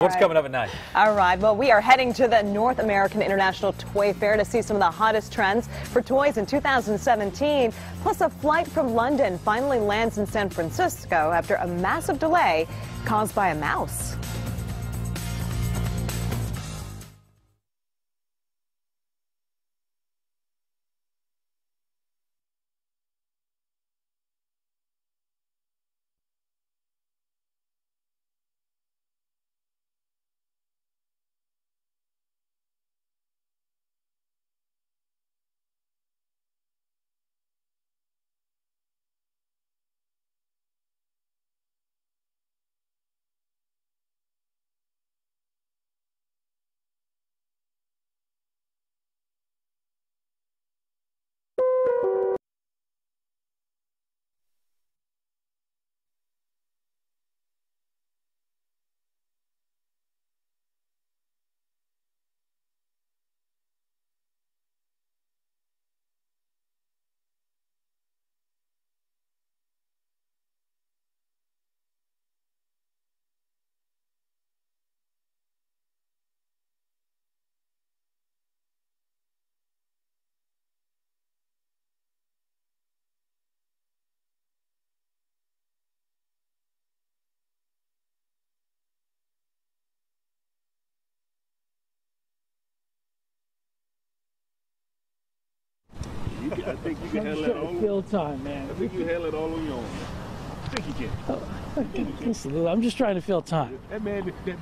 What's coming up at night? All right, well, we are heading to the North American International Toy Fair to see some of the hottest trends for toys in 2017. Plus, a flight from London finally lands in San Francisco after a massive delay caused by a mouse. Think you can handle it all. to fill time, man. I think you handle it all on your own. I think you can. Oh, Listen, I'm just trying to fill time. That man, that,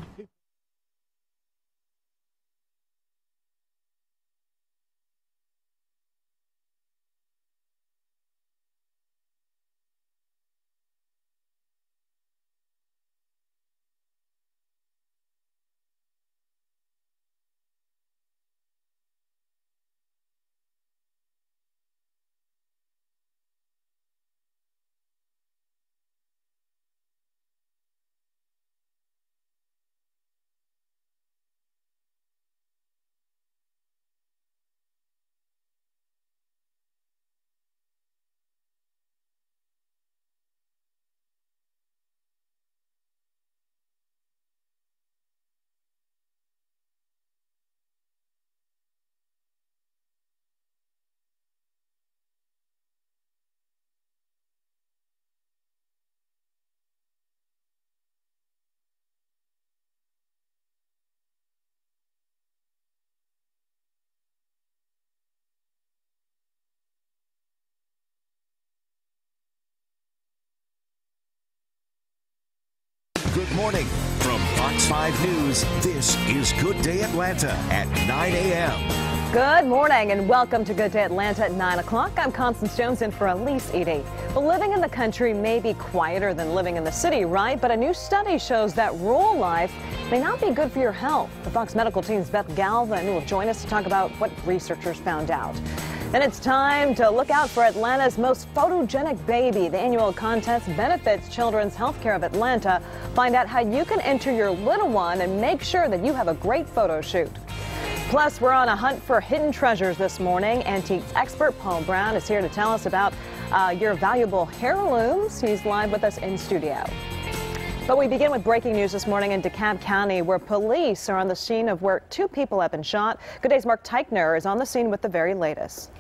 Good morning. From Fox 5 News, this is Good Day Atlanta at 9 a.m. Good morning and welcome to Good Day Atlanta at 9 o'clock. I'm Constance Jones in for Alyse Eady. Well, living in the country may be quieter than living in the city, right? But a new study shows that rural life may not be good for your health. The Fox Medical team's Beth Galvin will join us to talk about what researchers found out. Then it's time to look out for Atlanta's most photogenic baby. The annual contest benefits Children's Healthcare of Atlanta. Find out how you can enter your little one and make sure that you have a great photo shoot. Plus, we're on a hunt for hidden treasures this morning. Antiques expert Paul Brown is here to tell us about uh, your valuable heirlooms. He's live with us in studio. But we begin with breaking news this morning in DeKalb County, where police are on the scene of where two people have been shot. Good day's Marc Teichner is on the scene with the very latest.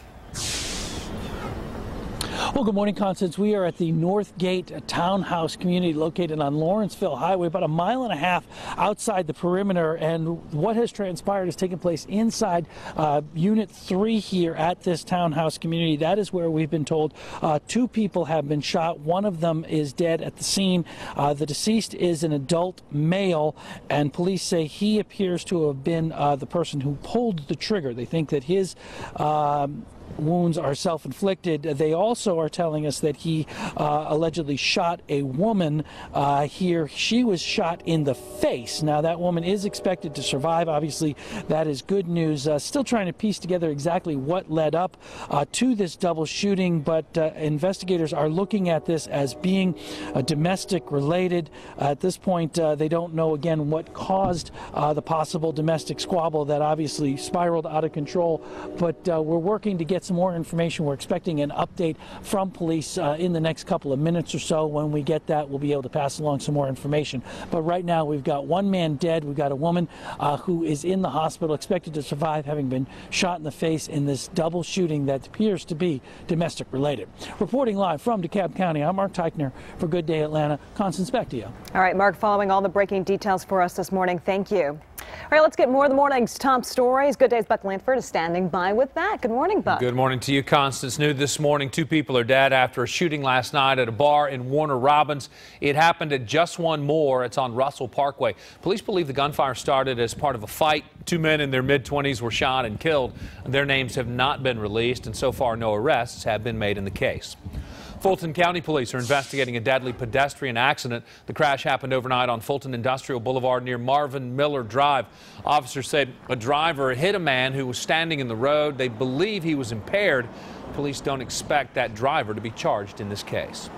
Well, good morning, Constance. We are at the North Gate Townhouse community located on Lawrenceville Highway, about a mile and a half outside the perimeter. And what has transpired has taken place inside uh, Unit 3 here at this townhouse community. That is where we've been told uh, two people have been shot. One of them is dead at the scene. Uh, the deceased is an adult male, and police say he appears to have been uh, the person who pulled the trigger. They think that his um, wounds are self-inflicted. They also are telling us that he uh, allegedly shot a woman uh, here. She was shot in the face. Now that woman is expected to survive. Obviously, that is good news. Uh, still trying to piece together exactly what led up uh, to this double shooting, but uh, investigators are looking at this as being uh, domestic related. at this point, they don't know again what caused the possible domestic squabble that obviously spiraled out of control. But we're working to get some more information. We're expecting an update from police uh, in the next couple of minutes or so. When we get that, we'll be able to pass along some more information. But right now, we've got one man dead. We've got a woman uh, who is in the hospital, expected to survive, having been shot in the face in this double shooting that appears to be domestic related. Reporting live from DeKalb County, I'm Marc Teichner for Good Day Atlanta. Constance, back to you. All right, Marc, following all the breaking details for us this morning, thank you. All right, let's get more of the morning's top stories. Good Day's Buck Lanford is standing by with that. Good morning, Buck. Good morning to you, Constance. New this morning, two people are dead after a shooting last night at a bar in Warner Robins. It happened at Just One More. It's on Russell Parkway. Police believe the gunfire started as part of a fight. Two men in their mid-20s were shot and killed. Their names have not been released, and so far no arrests have been made in the case. Fulton County Police are investigating a deadly pedestrian accident. The crash happened overnight on Fulton Industrial Boulevard near Marvin Miller Drive. Officers said a driver hit a man who was standing in the road. They believe he was impaired. Police don't expect that driver to be charged in this case.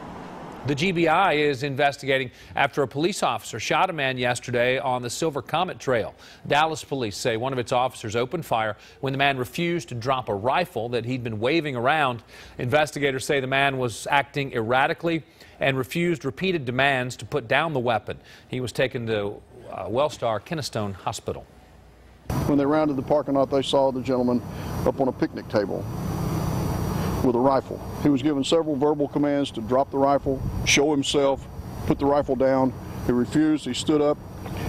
The GBI is investigating after a police officer shot a man yesterday on the Silver Comet Trail. Dallas police say one of its officers opened fire when the man refused to drop a rifle that he'd been waving around. Investigators say the man was acting erratically and refused repeated demands to put down the weapon. He was taken to uh, Wellstar Kennestone Hospital. When they rounded the parking lot, they saw the gentleman up on a picnic table with a rifle. He was given several verbal commands to drop the rifle, show himself, put the rifle down. He refused. He stood up.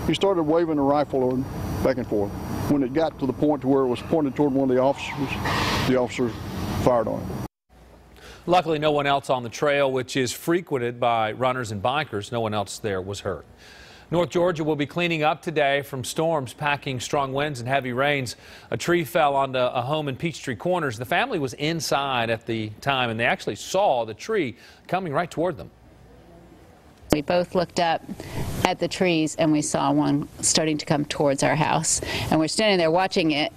He started waving the rifle back and forth. When it got to the point to where it was pointed toward one of the officers, the officer fired on it. Luckily, no one else on the trail, which is frequented by runners and bikers, no one else there was hurt. North Georgia will be cleaning up today from storms packing strong winds and heavy rains. A tree fell onto a home in Peachtree Corners. The family was inside at the time and they actually saw the tree coming right toward them. We both looked up at the trees and we saw one starting to come towards our house. And we're standing there watching it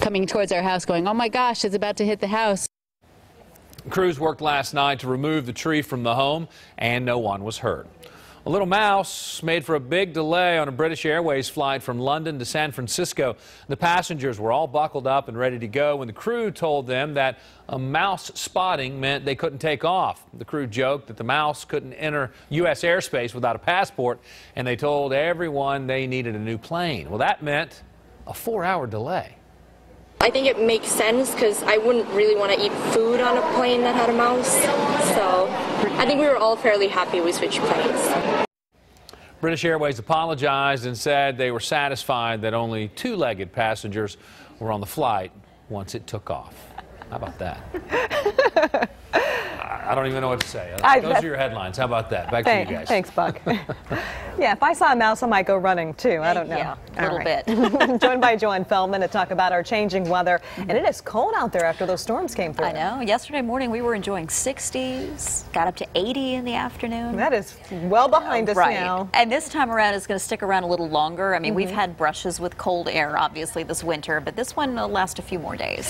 coming towards our house going, oh my gosh, it's about to hit the house. Crews worked last night to remove the tree from the home and no one was hurt. A little mouse made for a big delay on a British Airways flight from London to San Francisco. The passengers were all buckled up and ready to go when the crew told them that a mouse spotting meant they couldn't take off. The crew joked that the mouse couldn't enter U.S. airspace without a passport, and they told everyone they needed a new plane. Well, that meant a four-hour delay. I think it makes sense because I wouldn't really want to eat food on a plane that had a mouse. So I think we were all fairly happy we switched planes. British Airways apologized and said they were satisfied that only two-legged passengers were on the flight once it took off. How about that? I don't even know what to say. I, Those are your headlines. How about that? Back thanks, to you guys. Thanks, Buck. yeah, if I saw a mouse, I might go running too. I don't know. Yeah, a little right. bit. Joined by Joanne Feldman to talk about our changing weather. And it is cold out there after those storms came through. I know. Yesterday morning we were enjoying 60s, got up to 80 in the afternoon. That is well behind uh, us right. now. And this time around it's going to stick around a little longer. I mean, mm -hmm. we've mm-hmm. had brushes with cold air, obviously, this winter, but this one will last a few more days.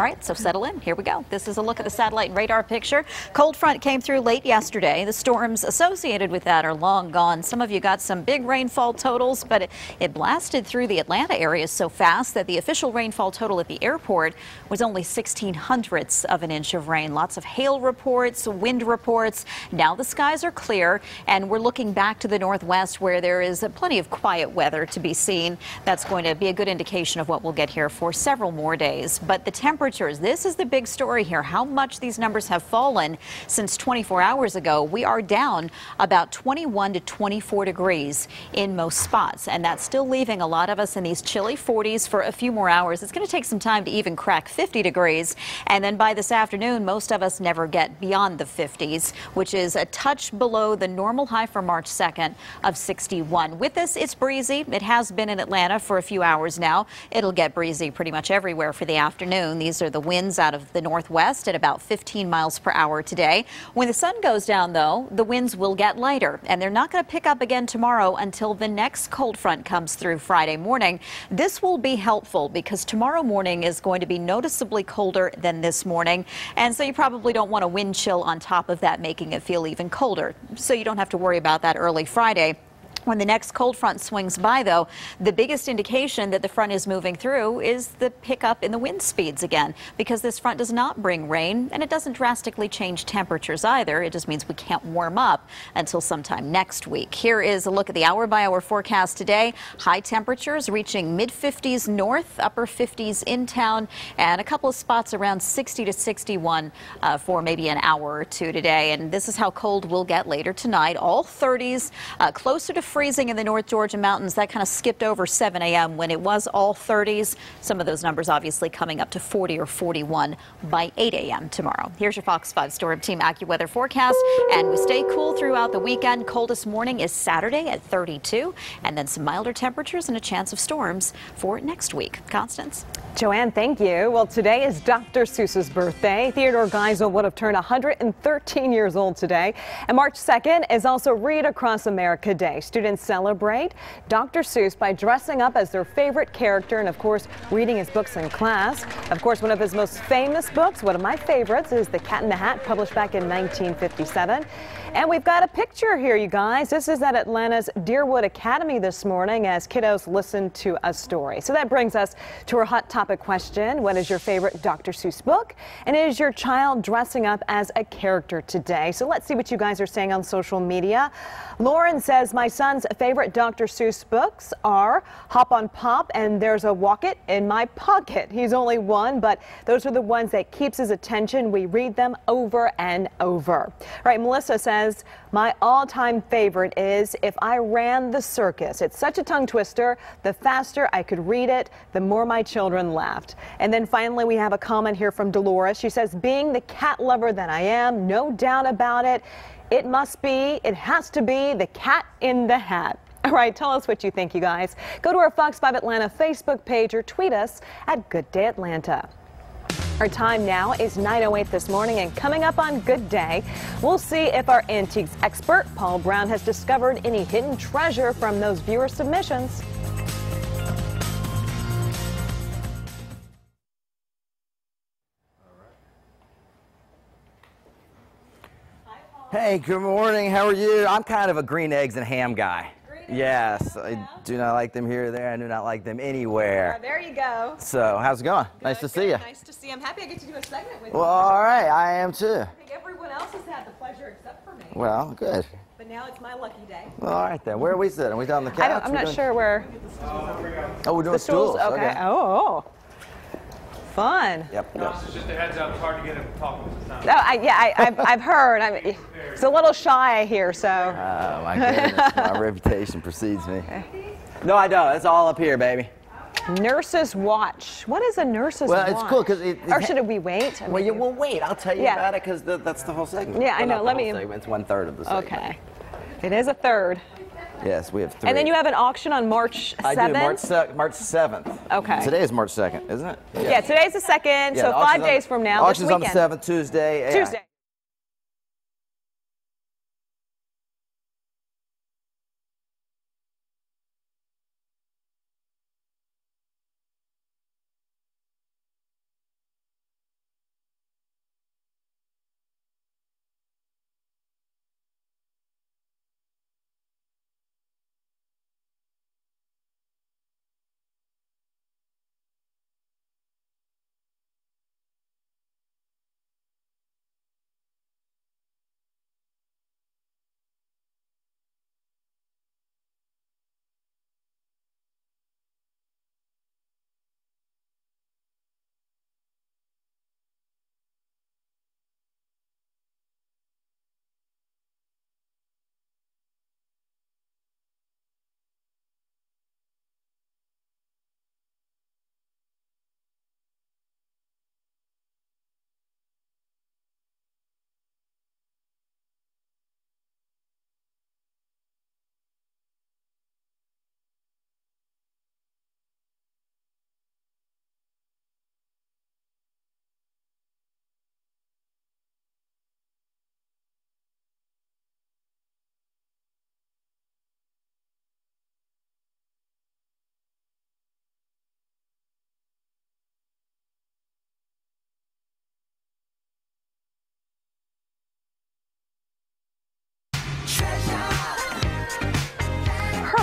All right, so settle in. Here we go. This is a look at the satellite radar picture. Cold front came through late yesterday. The storms associated with that are long gone. Some of you got some big rainfall totals, but it, it blasted through the Atlanta area so fast that the official rainfall total at the airport was only 16 hundredths of an inch of rain. Lots of hail reports, wind reports. Now the skies are clear, and we're looking back to the northwest where there is plenty of quiet weather to be seen. That's going to be a good indication of what we'll get here for several more days. But the temperatures, this is the big story here, how much these numbers have fallen since 24 hours ago. We are down about 21 to 24 degrees in most spots, and that's still leaving a lot of us in these chilly 40s for a few more hours. It's going to take some time to even crack 50 degrees, and then by this afternoon, most of us never get beyond the 50s, which is a touch below the normal high for March 2nd of 61. With this, it's breezy. It has been in Atlanta for a few hours now. It'll get breezy pretty much everywhere for the afternoon. These are the winds out of the northwest at about 15 miles per hour today. When the sun goes down, though, the winds will get lighter, and they're not going to pick up again tomorrow until the next cold front comes through Friday morning. This will be helpful because tomorrow morning is going to be noticeably colder than this morning, and so you probably don't want a wind chill on top of that, making it feel even colder. So you don't have to worry about that early Friday. When the next cold front swings by, though, the biggest indication that the front is moving through is the pickup in the wind speeds again, because this front does not bring rain and it doesn't drastically change temperatures either. It just means we can't warm up until sometime next week. Here is a look at the hour by hour forecast today. High temperatures reaching mid 50s north, upper 50s in town, and a couple of spots around 60 to 61 uh, for maybe an hour or two today. And this is how cold we'll get later tonight. All 30s, uh, closer to freezing in the North Georgia mountains. That kind of skipped over 7 a.m. when it was all 30s. Some of those numbers obviously coming up to 40 or 41 by 8 a.m. tomorrow. Here's your Fox 5 Storm Team AccuWeather forecast. And we stay cool throughout the weekend. Coldest morning is Saturday at 32, and then some milder temperatures and a chance of storms for next week. Constance. Joanne, thank you. Well, today is Dr. Seuss's birthday. Theodore Geisel would have turned 113 years old today. And March 2nd is also Read Across America Day. Celebrate Dr. Seuss by dressing up as their favorite character and, of course, reading his books in class. Of course, one of his most famous books, one of my favorites, is The Cat in the Hat, published back in 1957. And we've got a picture here, you guys. This is at Atlanta's Deerwood Academy this morning as kiddos listen to a story. So that brings us to our hot topic question. What is your favorite Dr. Seuss book? And is your child dressing up as a character today? So let's see what you guys are saying on social media. Lauren says, my son's favorite Dr. Seuss books are Hop on Pop and There's a Wocket in My Pocket. He's only one, but those are the ones that keeps his attention. We read them over and over. All right, Melissa says, says, My all time favorite is If I Ran the Circus. It's such a tongue twister. The faster I could read it, the more my children laughed. And then finally, we have a comment here from Dolores. She says, Being the cat lover that I am, no doubt about it, it must be, it has to be the cat in the hat. All right, tell us what you think, you guys. Go to our Fox 5 Atlanta Facebook page or tweet us at Good Day Atlanta. Our time now is 9.08 this morning, and coming up on Good Day, we'll see if our antiques expert, Paul Brown, has discovered any hidden treasure from those viewer submissions. Hey, good morning. How are you? I'm kind of a green eggs and ham guy. Yes, I do not like them here or there. I do not like them anywhere. Uh, there you go. So, how's it going? Good, nice to good. see you. Nice to see you. I'm happy I get to do a segment with well, you. Well, all right. I am too. I think everyone else has had the pleasure except for me. Well, good. But now it's my lucky day. Well, all right then. Where are we sitting? Are we down the couch? I am not doing... sure where. Oh, we're doing the stools. stools. Okay. okay. Oh. Fun. Yep. yep. No, so just a heads up, it's hard to get him talking at the time. Oh, I, yeah, I, have I've heard. I'm, it's a little shy here, so. Oh, my goodness. my reputation precedes me. No, I don't. It's all up here, baby. Nurse's watch. What is a nurse's well, watch? Well, it's cool because it, Or should we wait? I well, you will wait. I'll tell you yeah. about it because that's the whole segment. Yeah, I know. Let me. Segment. It's one third of the segment. Okay. It is a third. Yes, we have three. And then you have an auction on March 7th? I do, March, March 7th. Okay. Today is March 2nd, isn't it? Yeah, yeah today's the 2nd, yeah, so five days on, from now. Auction's on the 7th, Tuesday. Tuesday.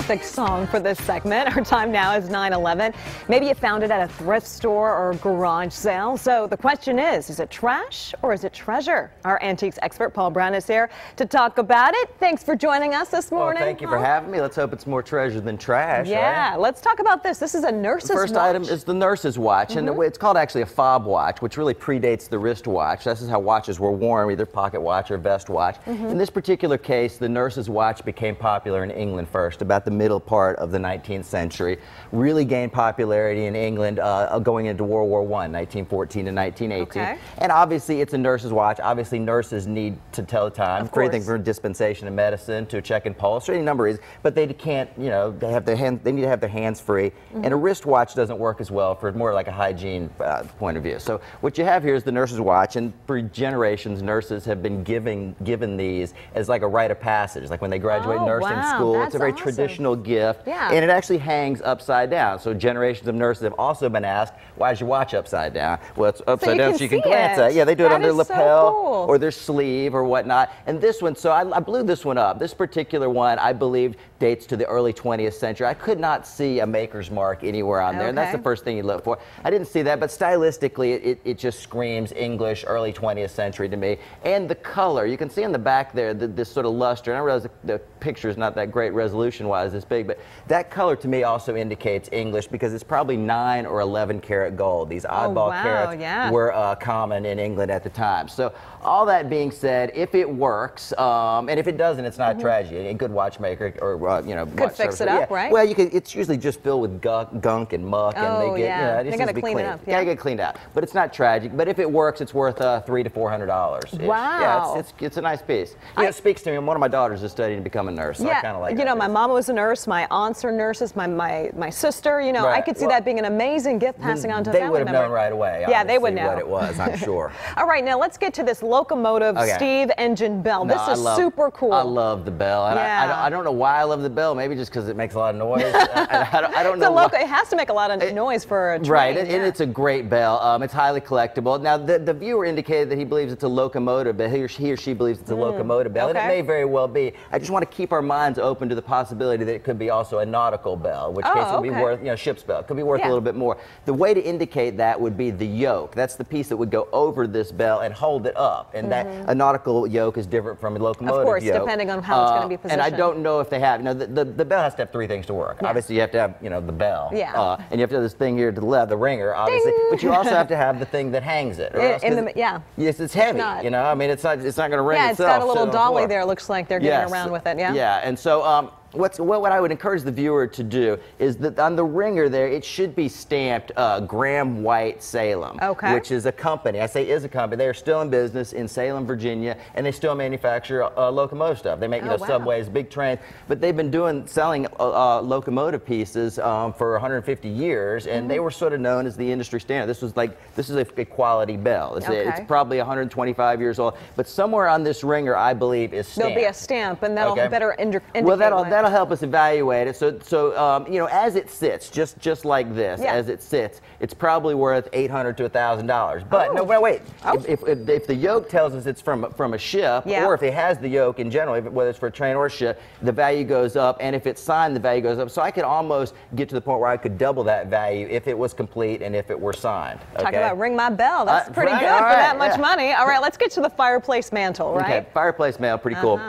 Perfect song for this segment. Our time now is 9:11. Maybe you found it at a thrift store or garage sale. So the question is, is it trash or is it treasure? Our antiques expert Paul Brown is here to talk about it. Thanks for joining us this morning. Well, thank you for having me. Let's hope it's more treasure than trash. Yeah, right? let's talk about this. This is a nurse's The first watch. item is the nurse's watch, and Mm-hmm. it's called actually a fob watch, which really predates the wrist watch. This is how watches were worn, either pocket watch or vest watch. Mm-hmm. In this particular case, the nurse's watch became popular in England first, about the middle part of the 19th century. Really gained popularity in England uh, going into World War I, 1914 to 1918. Okay. And obviously, it's a nurse's watch. Obviously, nurses need to tell time Of for anything course. from dispensation of medicine to checking pulse or any number of reasons. But they can't, you know, they have their hand, they need to have their hands free. Mm-hmm. And a wristwatch doesn't work as well for more like a hygiene uh, point of view. So what you have here is the nurse's watch, and for generations, nurses have been giving given these as like a rite of passage, like when they graduate Oh, nursing wow, school. it's a very awesome. traditional gift, Yeah. and it actually hangs upside down. So generations of nurses have also been asked, "Why is your watch upside down?" Well, it's upside you down so you can glance it. at. it. Yeah, they do it That on their is so lapel cool. or their sleeve or whatnot. And this one, so I, I blew this one up. This particular one, I believe, dates to the early 20th century. I could not see a maker's mark anywhere on there, and that's the first thing you look for. I didn't see that, but stylistically, it, it, it just screams English, early 20th century to me. And the color, you can see in the back there, the, this sort of luster. And I realize the, the picture is not that great resolution-wise, this big, but that color to me also indicates English because it's probably 9 or 11 karat gold. These oddball Oh, wow, carats yeah. were uh, common in England at the time. So all that being said, if it works, um, and if it doesn't, it's not tragedy. A good watchmaker or uh, you know Mm-hmm. fix service- it up, yeah. right? Well, you could. It's usually just filled with gunk, gunk and muck, and Oh, they get yeah. you know, it They gotta clean it cleaned. up, Gotta get cleaned out. But it's not tragic. But if it works, it's worth uh, three to four hundred dollars. Yeah, Wow. it's, it's it's a nice piece. You know, it speaks to me. One of my daughters is studying to become a nurse. So I yeah, kind of like you know, my piece. mama was a nurse, my aunts are nurses, my my, my sister. You know, I could see well, that being an amazing gift passing on to a They would have known right away. Yeah, they would know what it was. I'm sure. All right, now let's get to this locomotive Okay. steam engine bell. No, this is love- super cool. I love the bell, and I, I, don't, I don't know why I love the bell. Maybe just because it makes a lot of noise. I, I don't, I don't know. it has to make a lot of noise for a train. Right, and, and it's a great bell. Um, it's highly collectible. Now, the, the viewer indicated that he believes it's a locomotive bell. He or she, he or she believes it's a locomotive bell, and Mm, it may very well be. I just want to keep our minds open to the possibility that it could be also a nautical bell, in which Oh, case it would be worth, you know, ship's bell. It could be worth Yeah. a little bit more. The way to indicate that would be the yoke. That's the piece that would go over this bell and hold it up. And that a nautical yoke is different from a locomotive Mm-hmm. course, yoke. depending on how it's gonna Uh, be And I don't know if they have. You know, the, the, the bell has to have three things to work. Yeah. Obviously, you have to have, you know, the bell. Yeah. Uh, and you have to have this thing here to the left, the ringer, obviously. Ding. But you also have to have the thing that hangs it. or In- else- in 'cause the- yeah. Yes, it's heavy. not. You know, I mean, it's not. It's not going to ring yeah, it's got a little the dolly floor. there. Looks like they're getting Yes. around with it. Yeah. Yeah, and so um, what's what, what I would encourage the viewer to do is that on the ringer there, it should be stamped uh, Graham White Salem, Okay. which is a company. I say is a company. They are still in business in Salem, Virginia, and they still manufacture uh, locomotive stuff. They make you Oh, know wow. subways, big trains, but they've been doing selling uh, uh, locomotive pieces um, for 150 years, and Mm-hmm. they were sort of known as the industry standard. This was like this is a, a quality bell. It's, Okay. it's probably 125 years old, but somewhere on this ringer, I believe, is stamped. There'll be a stamp, and that'll Okay. better indi- indicate. Well, that'll that'll help us evaluate it. So so um, you know, as it sits, just just like this, Yeah. as it sits, it's probably worth 800 to 1,000 dollars. But no, Oh. wait, wait. Oh. If, if, if, the yoke tells us it's from from a ship, Yeah. or if it has the yoke in general, whether it's for a train or a ship, the value goes up, and if it's signed, the value goes up. So I could almost get to the point where I could double that value if it was complete and if it were signed. Talk okay? about ring my bell. That's Uh, pretty right, good all for right, that much yeah. money. All right, let's get to the fireplace mantle, right? Okay, fireplace mail, pretty cool.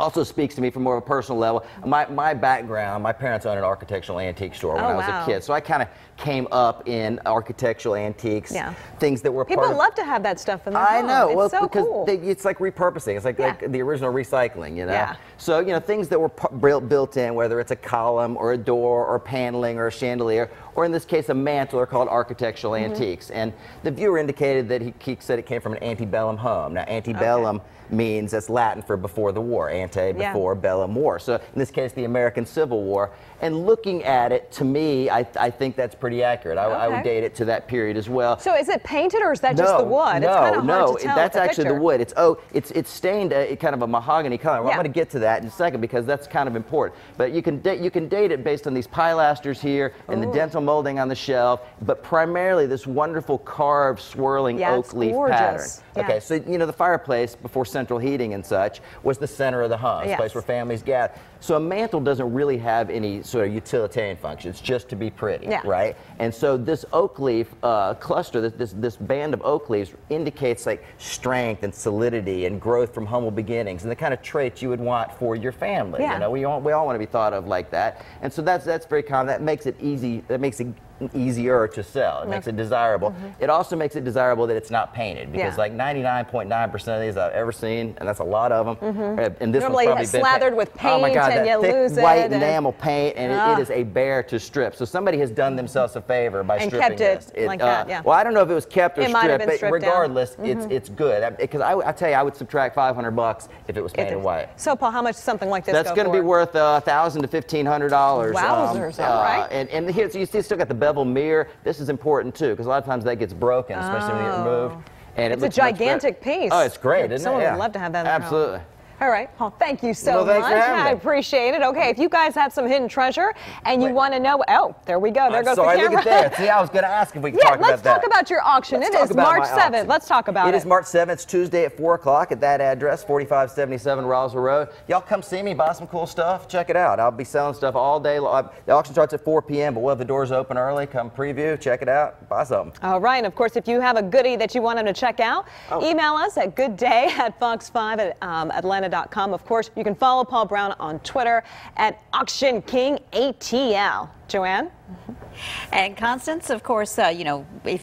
Also speaks to me from more of a personal level. My, my background, my parents owned an architectural antique store when Oh, I was wow. a kid, so I kind of came up in architectural antiques, Yeah. things that were People love to have that stuff in their I home. know. It's well, so because cool. they, it's like repurposing. It's like, Yeah. like the original recycling, you know. Yeah. So you know things that were built built in, whether it's a column or a door or paneling or a chandelier, or in this case a mantle, are called architectural Mm-hmm. antiques. And the viewer indicated that he, he said it came from an antebellum home. Now antebellum means that's Latin for before the war. Ante Yeah. before bellum war. So in this case, the American Civil War. And looking at it, to me, I, I think that's pretty accurate. I, I would date it to that period as well. so is it painted or is that just the wood? No, it's kind of no, to tell that's the actually picture. the wood. It's oh, it's it's stained a, kind of a mahogany color. Well, Yeah. I'm going to get to that in a second because that's kind of important. But you can date you can date it based on these pilasters here and the dental molding on the shelf, but primarily this wonderful carved swirling Yeah, oak leaf gorgeous. pattern. Yeah. Okay, so you know the fireplace before central heating and such was the center of the home, a place where families gather. So a mantle doesn't really have any sort of utilitarian function. It's just to be pretty, Yeah. right? And so this oak leaf uh, cluster, this, this this band of oak leaves, indicates like strength and solidity and growth from humble beginnings, and the kind of traits you would want for your family. Yeah. You know, we all we all want to be thought of like that, and so that's that's very common. That makes it easy. That makes it easier to sell. It makes it desirable. It also makes it desirable that it's not painted because Mm-hmm. Yeah. like 99.9% of these I've ever seen, and that's a lot of them. And this Mm-hmm. Normally one's it's probably slathered with Oh my paint God, and you thick lose it white enamel paint, and it- it is a bear to strip. So somebody has done themselves a favor by And stripping kept it this. like uh, that, yeah. Well, I don't know if it was kept or It stripped, but stripped down. Mm-hmm. regardless, it's it's good because I, I tell you, I would subtract 500 bucks if it was painted white. So, Paul, how much does something like this That's go going to be worth a uh, thousand to fifteen hundred dollars. Wowzers, all right. And and here so you still got the mirror. This is important too because a lot of times that gets broken, especially when you get removed. Oh. And it It's a gigantic piece. Oh, it's great, isn't Someone it? would love to have that their home. All right, Paul, thank you so Well, much. I appreciate it. Okay, if you guys have some hidden treasure and you Wait. want to know, oh, there we go. There I'm goes sorry, the camera. look at that. See, I was going to ask if we could talk about that. yeah, let's talk about your auction. Let's It is March 7th. auction. Let's talk about it. It is March 7th, it's Tuesday at 4 o'clock at that address, 4577 Roswell Road. Y'all come see me, buy some cool stuff, check it out. I'll be selling stuff all day. long. The auction starts at 4 p.m., but we'll have the doors open early. Come preview, check it out, buy something. All right. And of course, if you have a goodie that you want them to check out, Oh. email us at goodday at fox5 at um, Of course, you can follow Paul Brown on Twitter at Auction King ATL. Joanne? And Constance, of course, uh, you know, if